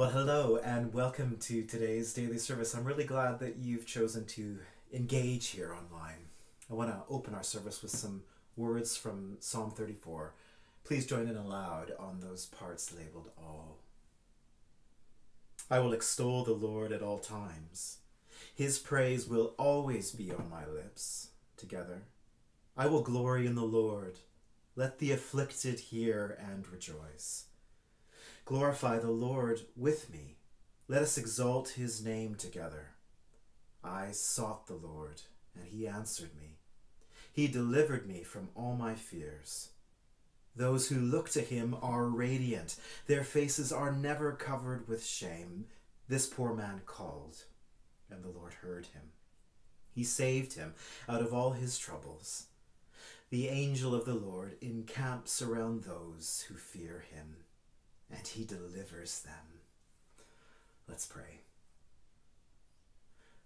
Well, hello and welcome to today's daily service. I'm really glad that you've chosen to engage here online. I want to open our service with some words from Psalm 34. Please join in aloud on those parts labeled all. I will extol the Lord at all times. His praise will always be on my lips. Together, I will glory in the Lord. Let the afflicted hear and rejoice. Glorify the Lord with me. Let us exalt his name together. I sought the Lord, and he answered me. He delivered me from all my fears. Those who look to him are radiant. Their faces are never covered with shame. This poor man called, and the Lord heard him. He saved him out of all his troubles. The angel of the Lord encamps around those who fear him, and he delivers them. Let's pray.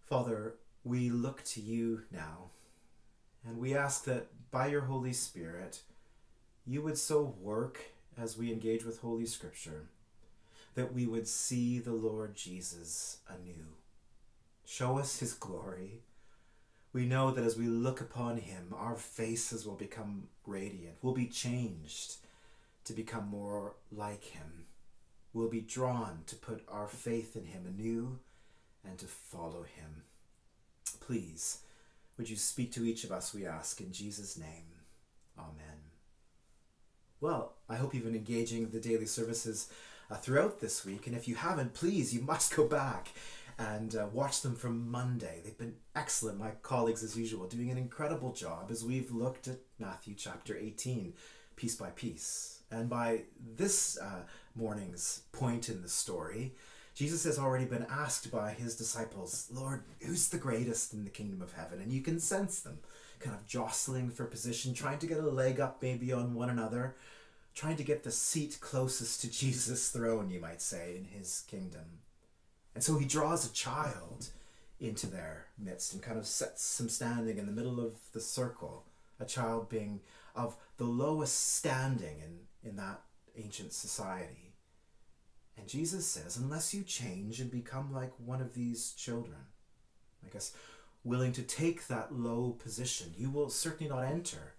Father, we look to you now, and we ask that by your Holy Spirit, you would so work as we engage with Holy Scripture that we would see the Lord Jesus anew. Show us his glory. We know that as we look upon him, our faces will become radiant, will be changed to become more like him. We'll be drawn to put our faith in him anew and to follow him. Please, would you speak to each of us, we ask, in Jesus' name. Amen. Well, I hope you've been engaging the daily services uh, throughout this week, and if you haven't, please, you must go back and uh, watch them from Monday. They've been excellent. My colleagues, as usual, doing an incredible job as we've looked at Matthew chapter 18, piece by piece. And by this uh, morning's point in the story, Jesus has already been asked by his disciples, Lord, who's the greatest in the kingdom of heaven? And you can sense them kind of jostling for position, trying to get a leg up maybe on one another, trying to get the seat closest to Jesus' throne, you might say, in his kingdom. And so he draws a child into their midst and kind of sets him standing in the middle of the circle, a child being of the lowest standing in, in that ancient society. And Jesus says, unless you change and become like one of these children, I guess willing to take that low position, you will certainly not enter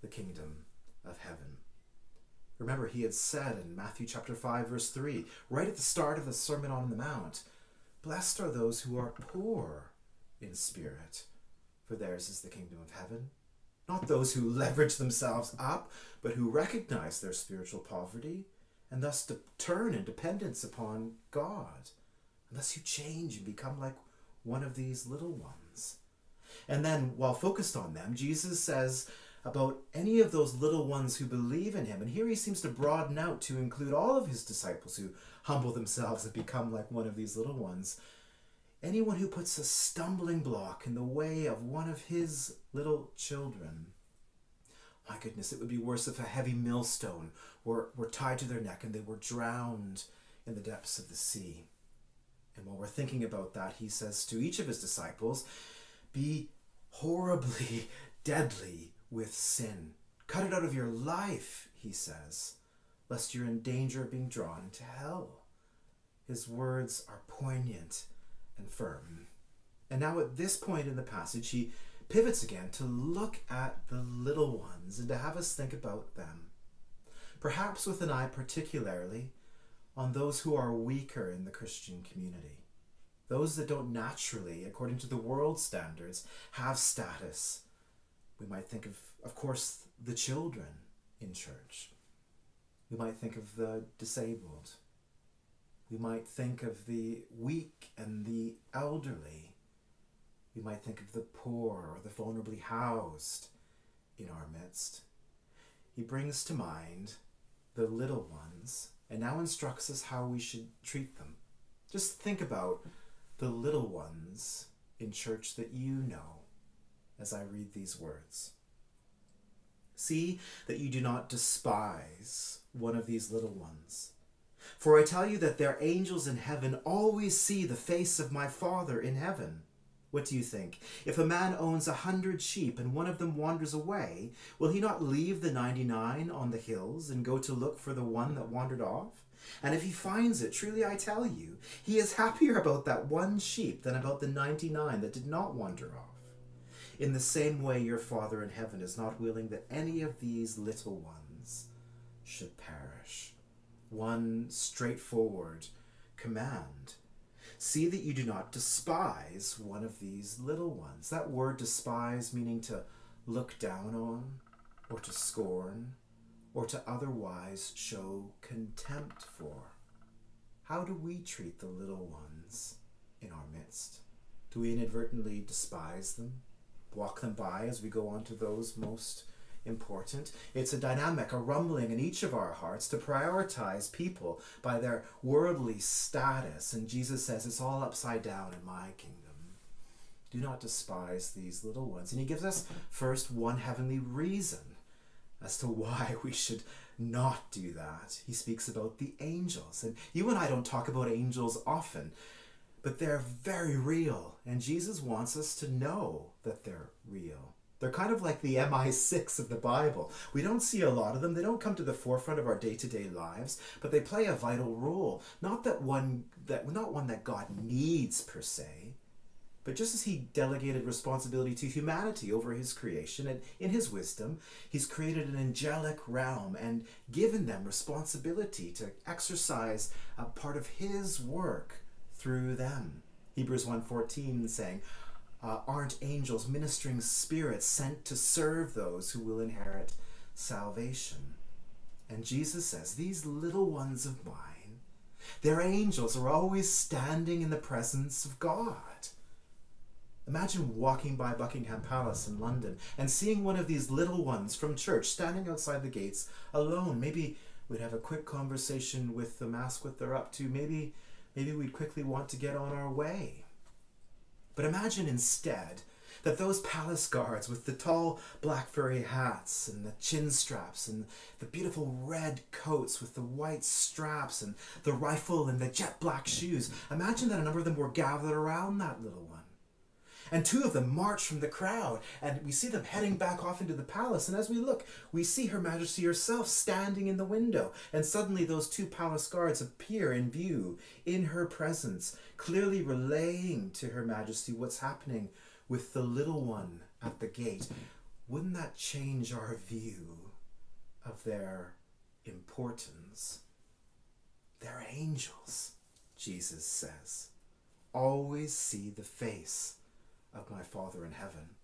the kingdom of heaven. Remember, he had said in Matthew chapter 5, verse 3, right at the start of the Sermon on the Mount, Blessed are those who are poor in spirit, for theirs is the kingdom of heaven. Not those who leverage themselves up, but who recognize their spiritual poverty and thus to turn in dependence upon God, unless you change and become like one of these little ones. And then, while focused on them, Jesus says about any of those little ones who believe in him, and here he seems to broaden out to include all of his disciples who humble themselves and become like one of these little ones. Anyone who puts a stumbling block in the way of one of his little children my goodness, it would be worse if a heavy millstone were, were tied to their neck and they were drowned in the depths of the sea. And while we're thinking about that, he says to each of his disciples, Be horribly deadly with sin. Cut it out of your life, he says, lest you're in danger of being drawn into hell. His words are poignant and firm. And now, at this point in the passage, he pivots again to look at the little ones and to have us think about them. Perhaps with an eye particularly on those who are weaker in the Christian community, those that don't naturally, according to the world standards, have status. We might think of, of course, the children in church. We might think of the disabled. We might think of the weak and the elderly we might think of the poor or the vulnerably housed in our midst. He brings to mind the little ones and now instructs us how we should treat them. Just think about the little ones in church that you know as I read these words. See that you do not despise one of these little ones. For I tell you that their angels in heaven always see the face of my Father in heaven. What do you think? If a man owns a hundred sheep and one of them wanders away, will he not leave the ninety nine on the hills and go to look for the one that wandered off? And if he finds it, truly I tell you, he is happier about that one sheep than about the ninety nine that did not wander off. In the same way, your Father in heaven is not willing that any of these little ones should perish. One straightforward command See that you do not despise one of these little ones. That word despise meaning to look down on, or to scorn, or to otherwise show contempt for. How do we treat the little ones in our midst? Do we inadvertently despise them, walk them by as we go on to those most important. It's a dynamic, a rumbling in each of our hearts to prioritize people by their worldly status. And Jesus says it's all upside down in my kingdom. Do not despise these little ones. And he gives us first one heavenly reason as to why we should not do that. He speaks about the angels. And you and I don't talk about angels often, but they're very real. And Jesus wants us to know that they're real. They're kind of like the MI6 of the Bible. We don't see a lot of them. They don't come to the forefront of our day-to-day lives, but they play a vital role. Not that one that not one that God needs per se, but just as he delegated responsibility to humanity over his creation and in his wisdom, he's created an angelic realm and given them responsibility to exercise a part of his work through them. Hebrews 1:14 saying, uh, aren't angels, ministering spirits sent to serve those who will inherit salvation. And Jesus says, These little ones of mine, their angels are always standing in the presence of God. Imagine walking by Buckingham Palace in London and seeing one of these little ones from church standing outside the gates alone. Maybe we'd have a quick conversation with the mask what they're up to. Maybe, maybe we'd quickly want to get on our way. But imagine instead that those palace guards with the tall black furry hats and the chin straps and the beautiful red coats with the white straps and the rifle and the jet black shoes, imagine that a number of them were gathered around that little one and two of them march from the crowd, and we see them heading back off into the palace. And as we look, we see Her Majesty herself standing in the window, and suddenly those two palace guards appear in view in her presence, clearly relaying to Her Majesty what's happening with the little one at the gate. Wouldn't that change our view of their importance? They're angels, Jesus says. Always see the face of my Father in heaven.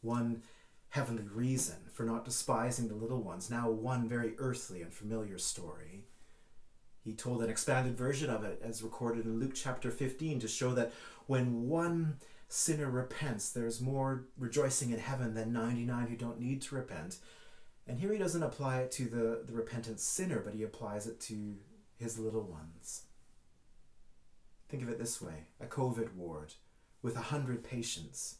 One heavenly reason for not despising the little ones, now one very earthly and familiar story. He told an expanded version of it as recorded in Luke chapter 15 to show that when one sinner repents, there's more rejoicing in heaven than 99 who don't need to repent. And here he doesn't apply it to the, the repentant sinner, but he applies it to his little ones. Think of it this way a COVID ward with a 100 patients.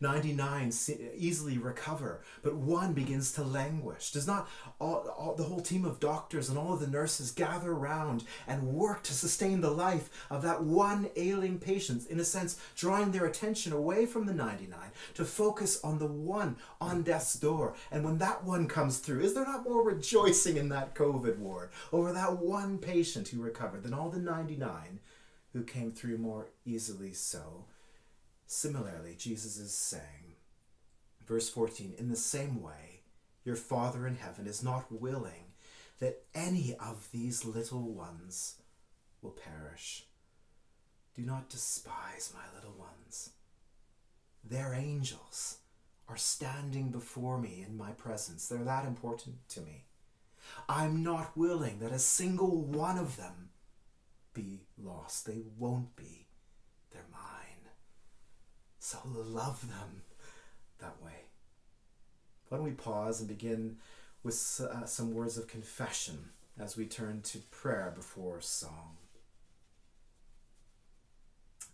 99 easily recover, but one begins to languish. Does not all, all, the whole team of doctors and all of the nurses gather around and work to sustain the life of that one ailing patient, in a sense, drawing their attention away from the 99 to focus on the one on death's door? And when that one comes through, is there not more rejoicing in that COVID ward over that one patient who recovered than all the 99 who came through more easily so? Similarly, Jesus is saying, verse 14, in the same way, your Father in heaven is not willing that any of these little ones will perish. Do not despise my little ones. Their angels are standing before me in my presence. They're that important to me. I'm not willing that a single one of them be lost. They won't be. So love them that way. Why don't we pause and begin with uh, some words of confession as we turn to prayer before song?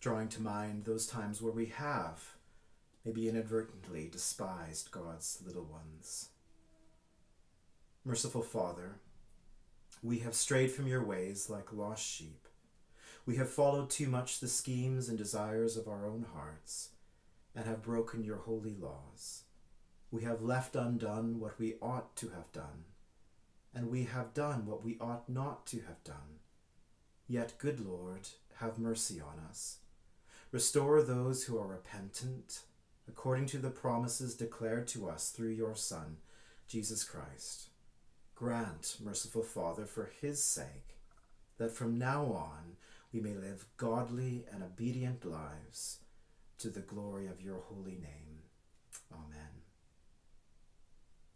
Drawing to mind those times where we have, maybe inadvertently, despised God's little ones. Merciful Father, we have strayed from your ways like lost sheep. We have followed too much the schemes and desires of our own hearts and have broken your holy laws. We have left undone what we ought to have done, and we have done what we ought not to have done. Yet, good Lord, have mercy on us. Restore those who are repentant, according to the promises declared to us through your Son, Jesus Christ. Grant, merciful Father, for his sake, that from now on we may live godly and obedient lives to the glory of your holy name. Amen.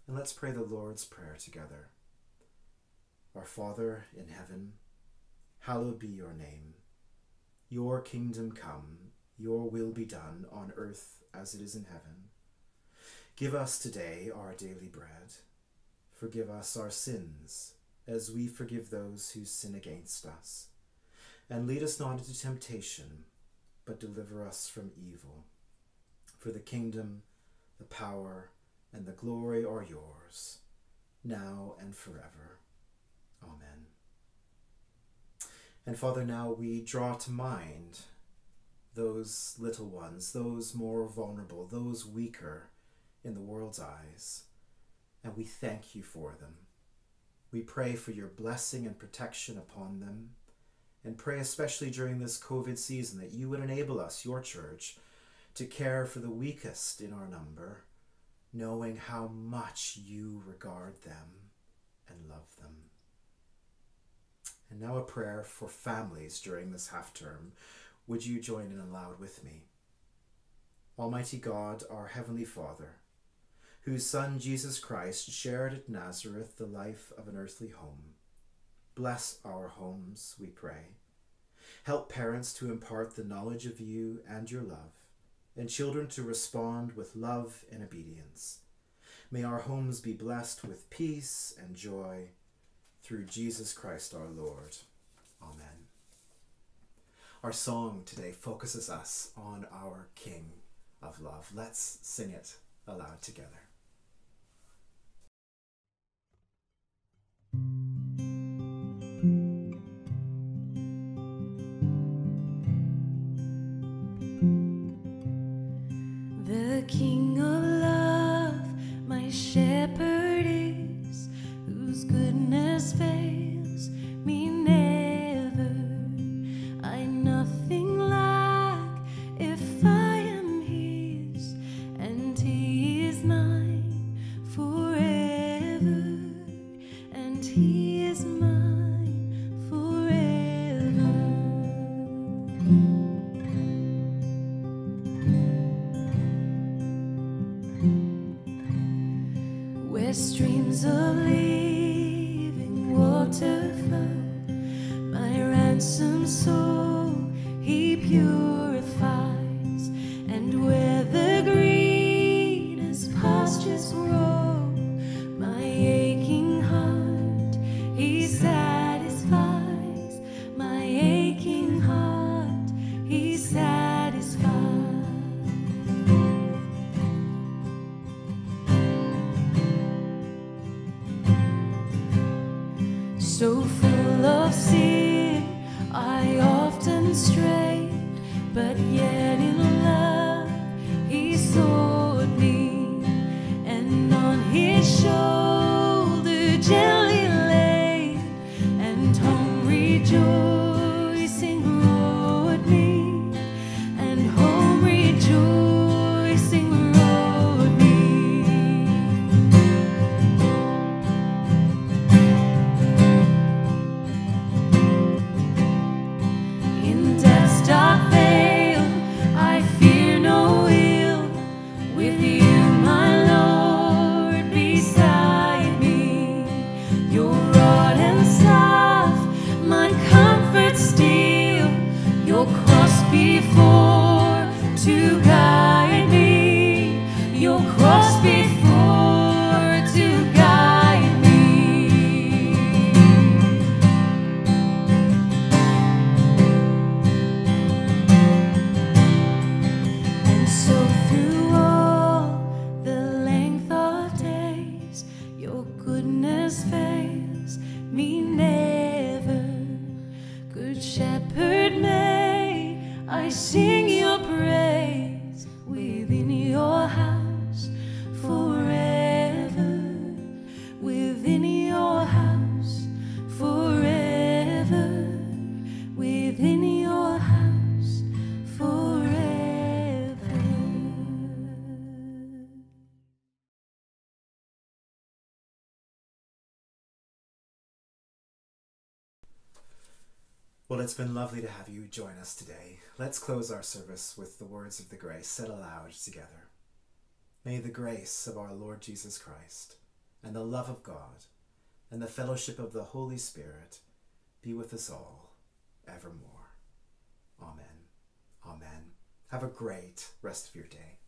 And let's pray the Lord's Prayer together. Our Father in heaven, hallowed be your name. Your kingdom come, your will be done on earth as it is in heaven. Give us today our daily bread. Forgive us our sins, as we forgive those who sin against us. And lead us not into temptation, but deliver us from evil. For the kingdom, the power, and the glory are yours, now and forever. Amen. And Father, now we draw to mind those little ones, those more vulnerable, those weaker in the world's eyes, and we thank you for them. We pray for your blessing and protection upon them, and pray especially during this COVID season that you would enable us, your church, to care for the weakest in our number, knowing how much you regard them and love them. And now a prayer for families during this half term. Would you join in aloud with me? Almighty God, our Heavenly Father, whose Son Jesus Christ shared at Nazareth the life of an earthly home, bless our homes, we pray. Help parents to impart the knowledge of you and your love, and children to respond with love and obedience. May our homes be blessed with peace and joy through Jesus Christ our Lord. Amen. Our song today focuses us on our King of love. Let's sing it aloud together. Well, it's been lovely to have you join us today. Let's close our service with the words of the grace said aloud together. May the grace of our Lord Jesus Christ, and the love of God, and the fellowship of the Holy Spirit be with us all evermore. Amen. Amen. Have a great rest of your day.